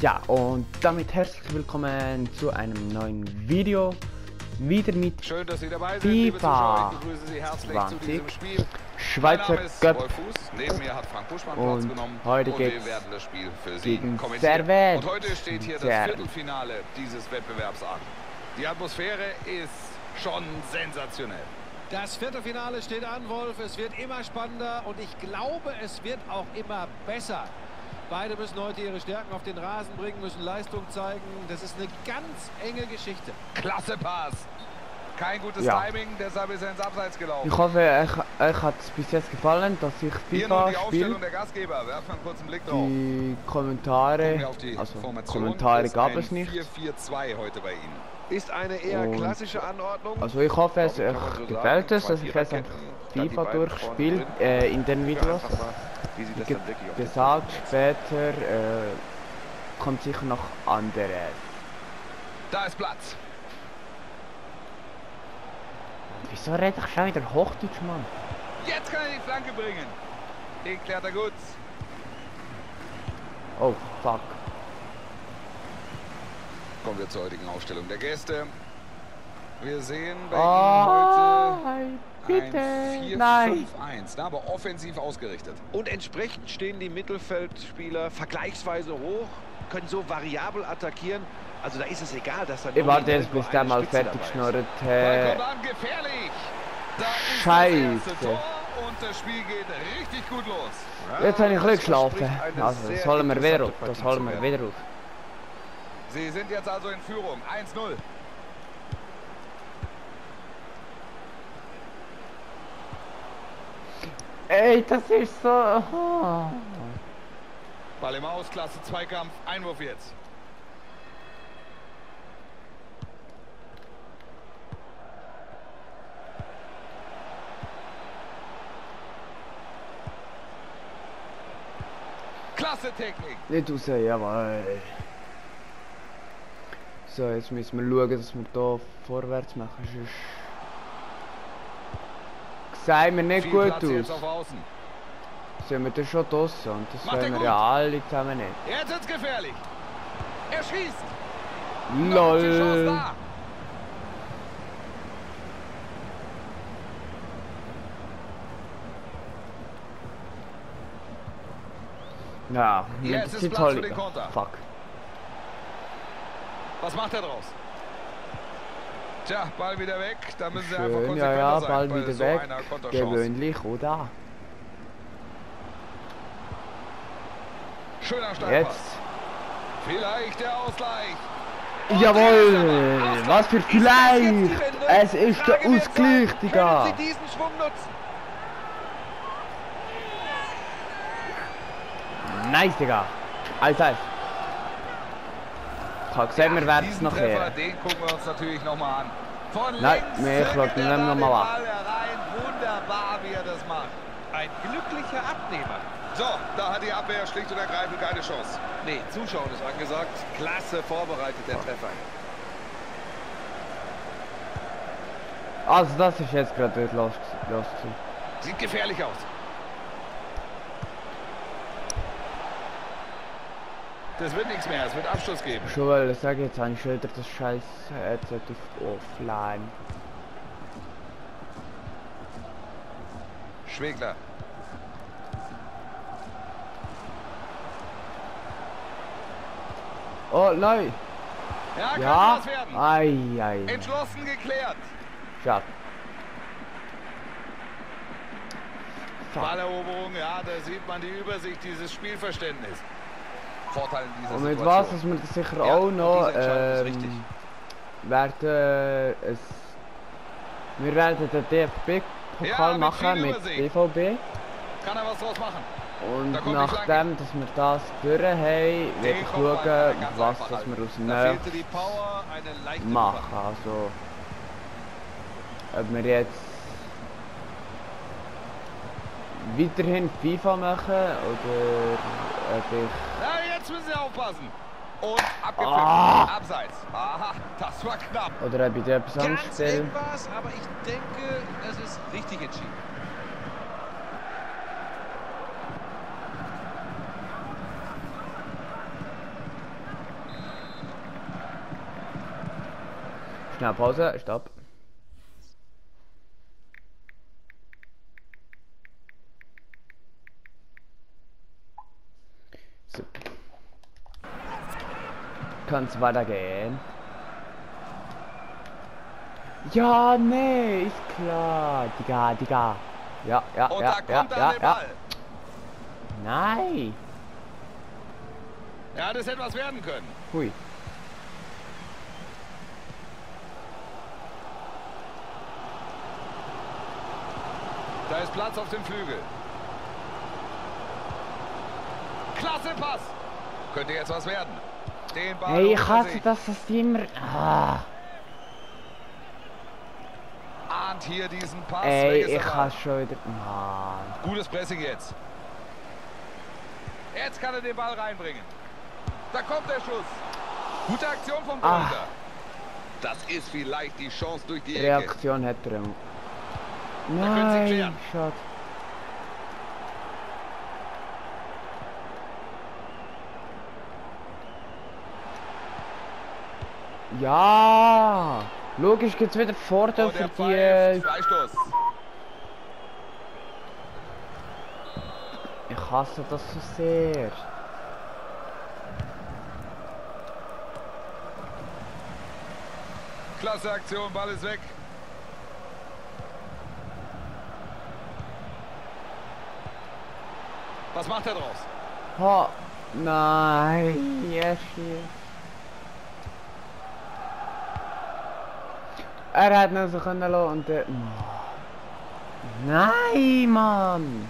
Ja, und damit herzlich willkommen zu einem neuen Video. Wieder mit Schön, dass Sie dabei sind, liebe FIFA Zuschauer. Ich begrüße Sie herzlich 20, zu diesem Spiel. Schweizer mein Name ist Cup Wolf Fuß. Neben mir hat Frank Buschmann Und Platz genommen. heute und wir geht's werden das Spiel für Sie gegen. Servet. Und heute steht hier das. Viertelfinale dieses Wettbewerbs an. Die Atmosphäre ist schon sensationell. Das Viertelfinale steht an, Wolf. Es wird immer spannender und ich glaube, es wird auch immer besser. Beide müssen heute ihre Stärken auf den Rasen bringen, müssen Leistung zeigen. Das ist eine ganz enge Geschichte. Klasse Pass. Kein gutes Ja. Timing, deshalb ist er ins Abseits gelaufen. Ich hoffe, euch, euch hat es bis jetzt gefallen, dass ich FIFA die Aufstellung spiele. der Gastgeber. Werfen einen kurzen Blick drauf. Die Kommentare, also Formation. Kommentare gab es nicht. 4-4-2 heute bei Ihnen. Ist eine eher Und- klassische Anordnung. Also ich hoffe, es euch so gefällt sagen, es, dass ich jetzt FIFA durchspiele äh, in den Ja, Videos. Wie sie das dann wirklich gesagt, umsetzen. später äh, kommt sicher noch anderes. Da ist Platz. Wieso rede ich schon wieder Hochdeutsch, Mann? Jetzt kann er die Flanke bringen. Den klärt er gut. Oh, fuck. Kommen wir zur heutigen Aufstellung der Gäste. Wir sehen bei Oh, Ihnen bitte, heute ein nein. 4-5-1, na, aber offensiv ausgerichtet. Und entsprechend stehen die Mittelfeldspieler vergleichsweise hoch, können so variabel attackieren. Also da ist es egal, dass dann Ich warte jetzt, bis der mal fertig dabei ist. schnurrt. Äh, kommt an, gefährlich. Da ist Scheiße. das erste Tor und das Spiel geht richtig gut los. Ja, jetzt habe ich ein eine Also, das holen wir wieder auf. Das holen wir wieder auf. Sie sind jetzt also in Führung. 1-0. Ey, das ist so... Oh. Ball im Aus, Klasse Zweikampf, Einwurf jetzt. Klasse Technik. Nicht raus, jawohl. So, jetzt müssen wir schauen, dass wir hier vorwärts machen. Sonst sehen wir nicht gut Platz aus. Sind wir da schon draussen und das wollen wir ja alle zusammen nicht. Jetzt wird's gefährlich. Er schießt. LOL. da. Ja, Jetzt ist der Platz für den Zielliga. Konter. Fuck. Was macht er draus? Tja, Ball wieder weg. Da müssen sie einfach Schön, konsequenter ja, ja, sein Ball wieder so weg. Gewöhnlich, oder? Schöner Steilpass. Jetzt. Vielleicht der Ausgleich. Jawohl! Was für vielleicht! Es ist der Frage Ausgleich, Digga! Sie diesen Schwung nutzen? Nice, Digga! Alter! Ich habe gesehen, wir werden es noch Treffer, hören. den gucken wir uns natürlich nochmal an. Von Nein, links nee, ich zirkelt glaub, er nehmen wir da den mal Ball herein. Wunderbar, wie er das macht. Ein glücklicher Abnehmer. So, da hat die Abwehr schlicht und ergreifend keine Chance. Nee, Zuschauen ist angesagt. Klasse vorbereitet, der Treffer. Also, das ist jetzt gerade los, los. Sieht gefährlich aus. Das wird nichts mehr, es wird Abschluss geben. Schon weil ich sage, jetzt schon wieder das scheiß Headset auf Offline. Schwegler. Oh nein! Ja, kann Ja! was werden. Ei, ei. Entschlossen geklärt. Schade. Balleroberung, ja, da sieht man die Übersicht, dieses Spielverständnis. Vorteil in dieser Und mit Situation. was, dass wir das sicher Ja, auch noch ähm, werden es wir werden den DFB-Pokal Ja, machen mit. BVB Kann er was draus machen? und Da nachdem, dass wir das durch haben, werde ich schauen, was das wir aus dem machen. Also ob wir jetzt weiterhin FIFA machen oder ob ich Jetzt müssen sie aufpassen. Und abgepfiffen. Ah. Abseits. Aha, das war knapp. Oder habe ich dir etwas Ganz eng war's, aber ich denke, es ist richtig entschieden. Schnell Pause, Stopp. So. Kann es weitergehen? Ja, nee, ist klar. Digga, Digga. Ja, ja, Und ja, da ja, kommt ja, ja. Ball. Nein. Ja, das hätte was werden können. Hui. Da ist Platz auf dem Flügel. Klasse Pass. Könnte jetzt was werden. Den Ball Hey, holt ich hasse das, die immer... Ah. Ahnt hier diesen Pass. Ey, ich hasse schon wieder... Mann. Gutes Pressing jetzt. Jetzt kann er den Ball reinbringen. Da kommt der Schuss. Gute Aktion vom Ah. Torhüter. Das ist vielleicht die Chance durch die Ecke. Reaktion hat er. Nein, schade. Ja, logisch gibt's wieder Vorteil der für die. Freistoß. Ich hasse das so sehr. Klasse Aktion, Ball ist weg. Was macht er draus? Ha, nein, yes, yes. Er hat ihn so können lassen und der. Nein, Mann!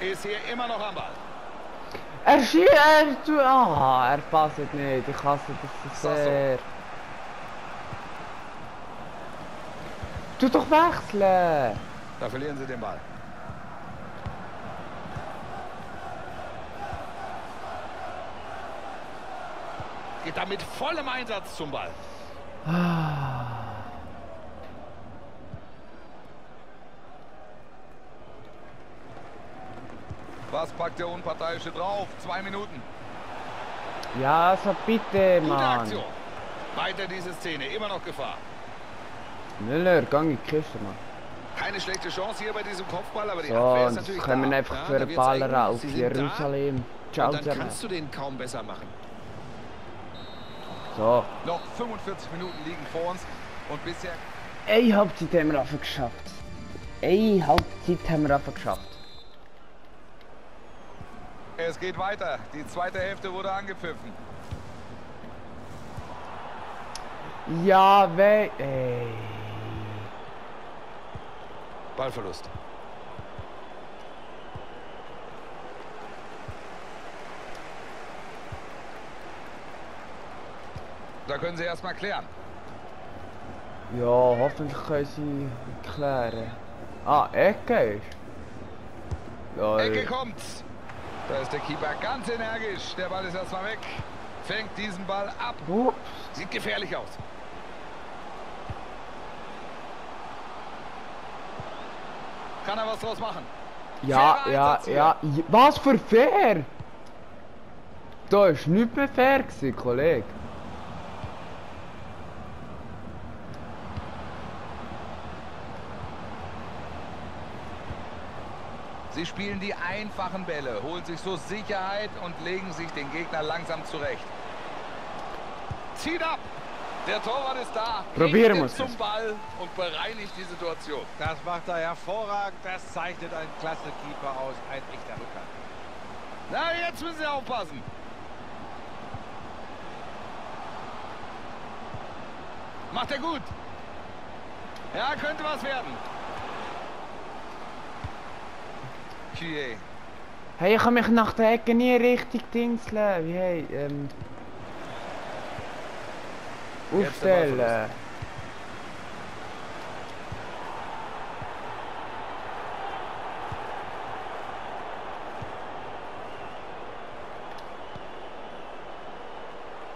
Ist hier immer noch am Ball. Er schießt, er tut. Ah, er passt nicht. Ich hasse das sehr. Tu doch wechseln! Da verlieren sie den Ball. Geht da mit vollem Einsatz zum Ball. Was packt der Unparteiische drauf? Zwei Minuten. Ja, so bitte, Gute Mann. Aktion. Weiter diese Szene. Immer noch Gefahr. Müller, gang in die Kiste, Mann. Keine schlechte Chance hier bei diesem Kopfball, aber die So, Abwehr ist und natürlich kommen wir da. einfach Ja, für den Baller eng. auf. Jerusalem. Ciao Und dann zusammen. kannst du den kaum besser machen. So. Noch 45 Minuten liegen vor uns und bisher Eine Halbzeit haben wir einfach geschafft. Eine Halbzeit haben wir einfach geschafft. Es geht weiter. Die zweite Hälfte wurde angepfiffen. Ja, we... Ey. Ballverlust. Da können sie erstmal klären. Ja, hoffentlich können sie klären. Ah, Ecke ist. Ja, Ecke kommt. Da ist der Keeper ganz energisch. Der Ball ist erstmal weg. Fängt diesen Ball ab. Ups. Sieht gefährlich aus. Kann er was draus machen? Ja, ja, Einsatz ja. J- Was für fair? Da ist nichts mehr fair gewesen, Kollege. Sie spielen die einfachen Bälle, holen sich so Sicherheit und legen sich den Gegner langsam zurecht. Zieht ab! Der Torwart ist da. Probieren muss zum. Ball und bereinigt die Situation. Das macht er hervorragend. Das zeichnet einen klasse Keeper aus. Ein echter Rückhalt. Na, jetzt müssen Sie aufpassen. Macht er gut. Ja, könnte was werden. Hey, ich kann mich nach der Ecke nie richtig dingseln. Wie hey, ähm. Aufstellen.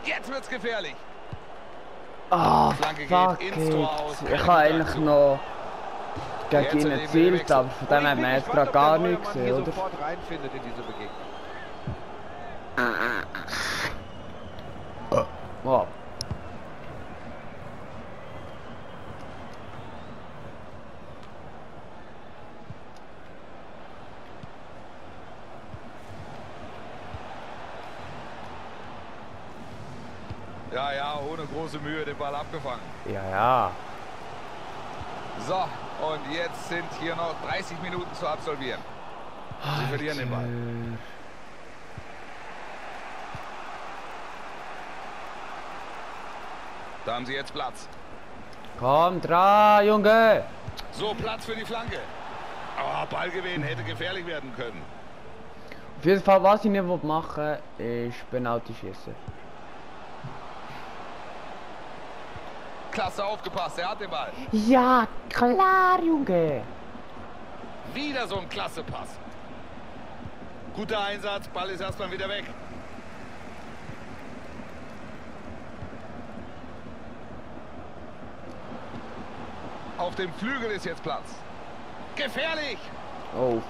Jetzt wird's gefährlich. Ah, geht fuck it. Ich gute eigentlich Aktion. Noch gegen ihn erzielt, aber von dem hat man jetzt gerade gar nichts gesehen, oder? sofort reinfindet in diese Begegnung. Wow. Ja, ja, ohne große Mühe den Ball abgefangen. Ja, ja. So, und jetzt sind hier noch 30 Minuten zu absolvieren. Sie verlieren den Ball. Da haben sie jetzt Platz. Komm dran, Junge! So, Platz für die Flanke. Oh, Ballgewinn hätte gefährlich werden können. Auf jeden Fall, was ich nicht machen will, ist Penalty schießen. Klasse aufgepasst, er hat den Ball. Ja, klar, Junge! Wieder so ein klasse Pass. Guter Einsatz, Ball ist erstmal wieder weg. Auf dem Flügel ist jetzt Platz. Gefährlich! Oh,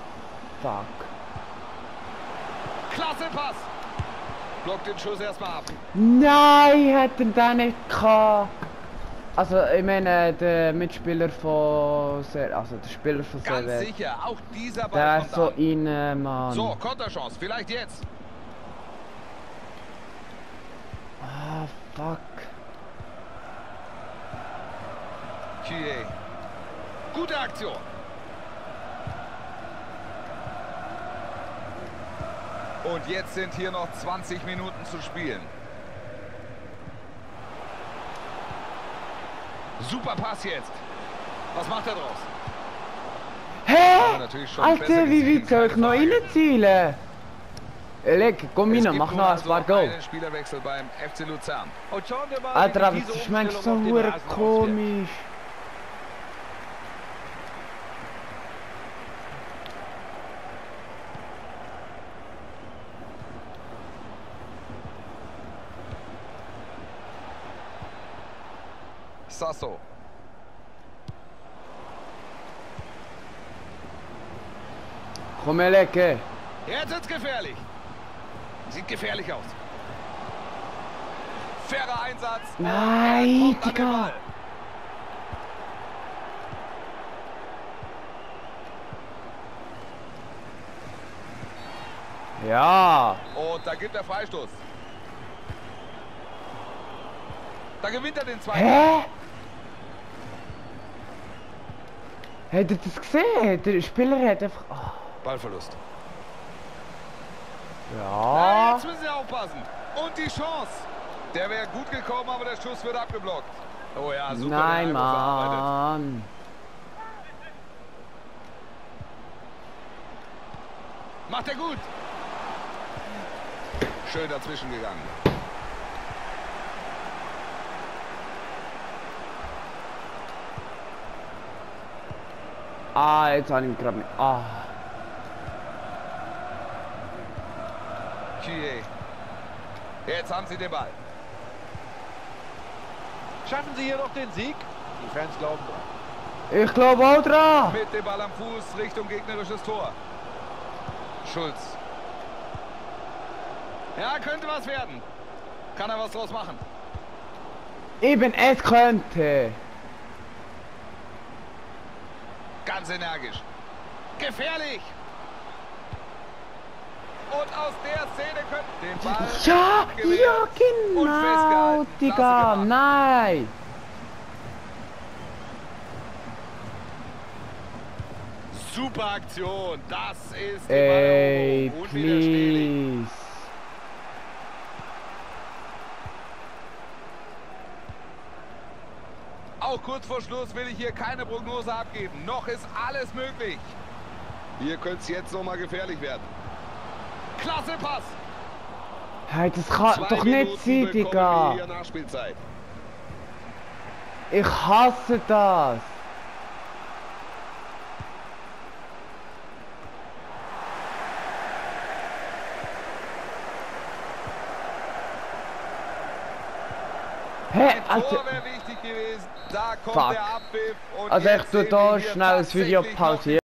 fuck. Klasse Pass! Blockt den Schuss erstmal ab. Nein, hat er den nicht gehabt. Also, ich meine, der Mitspieler von Ser also der Spieler von Ganz Servet. sicher, auch dieser Ball Der ist so in, Mann. So, Konterchance, vielleicht jetzt. Ah, fuck. Kie. Gute Aktion. Und jetzt sind hier noch 20 Minuten zu spielen. Super Pass jetzt. Was macht er draus? Hä? Alter, wie weit soll ich noch reinzielen? Leg, komm rein, mach noch ein paar Goal. Spielerwechsel beim FC Luzern. Alter, wie das ist manchmal so komisch. Sasso. Komm her, Lecke. Jetzt wird's gefährlich. Sieht gefährlich aus. Fairer Einsatz. Nein, Digga. Ja. Und da gibt er Freistoß. Da gewinnt er den zweiten. Hä? Habt ihr das gesehen? Der Spieler hat einfach... Ah. Ballverlust. Ja. Ja, jetzt müssen sie aufpassen. Und die Chance. Der wäre gut gekommen, aber der Schuss wird abgeblockt. Oh ja, super. Nein. Mann. Macht er gut. Schön dazwischen gegangen. Ah, jetzt ich mich gerade. Ah. Kie. Jetzt haben sie den Ball. Schaffen sie hier noch den Sieg? Die Fans glauben dran. Ich glaube auch dran. Mit dem Ball am Fuß Richtung gegnerisches Tor. Schulz. Ja, könnte was werden. Kann er was draus machen? Eben, es könnte. Ganz energisch. Gefährlich. Und aus der Szene könnte den Ball Ja, ja, genau, Digga. Nein. Super Aktion. Das ist die Ey, please. Auch kurz vor Schluss will ich hier keine Prognose abgeben. Noch ist alles möglich. Hier könnte es jetzt noch mal gefährlich werden. Klasse Pass. Hey, das kann Zwei doch nicht sein, Digga. Ich hasse das. Ein Alter. Tor wäre wichtig gewesen. Da kommt Fuck. Also ich tue da schnell das Video pausieren.